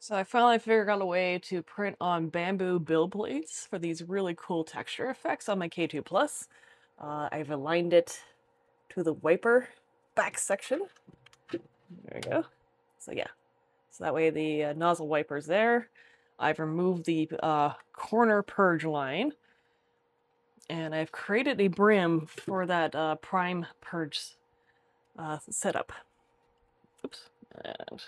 So I finally figured out a way to print on Bambu build plates for these really cool texture effects on my K2 Plus. Uh, I've aligned it to the wiper back section. There we go. So yeah, so that way the uh, nozzle wiper's there. I've removed the uh, corner purge line and I've created a brim for that uh, prime purge uh, setup. Oops. And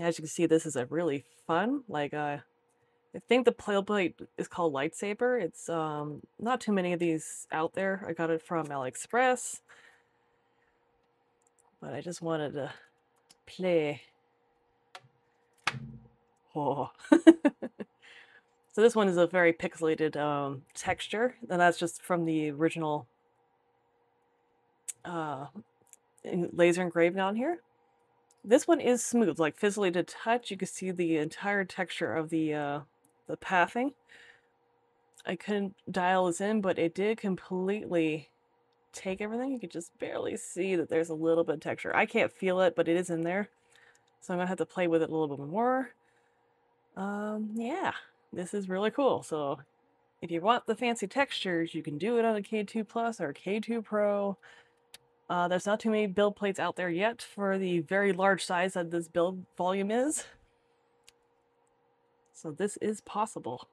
as you can see, this is a really fun, like, uh, I think the plate is called Lightsaber. It's um, not too many of these out there. I got it from AliExpress. But I just wanted to play. Oh. so this one is a very pixelated um, texture, and that's just from the original uh, laser engraved on here. This one is smooth, like physically to touch. You can see the entire texture of the uh, the pathing. I couldn't dial this in, but it did completely take everything. You could just barely see that there's a little bit of texture. I can't feel it, but it is in there. So I'm going to have to play with it a little bit more. Um, yeah, this is really cool. So if you want the fancy textures, you can do it on a K2 Plus or K2 Pro. Uh, there's not too many build plates out there yet for the very large size that this build volume is. So this is possible.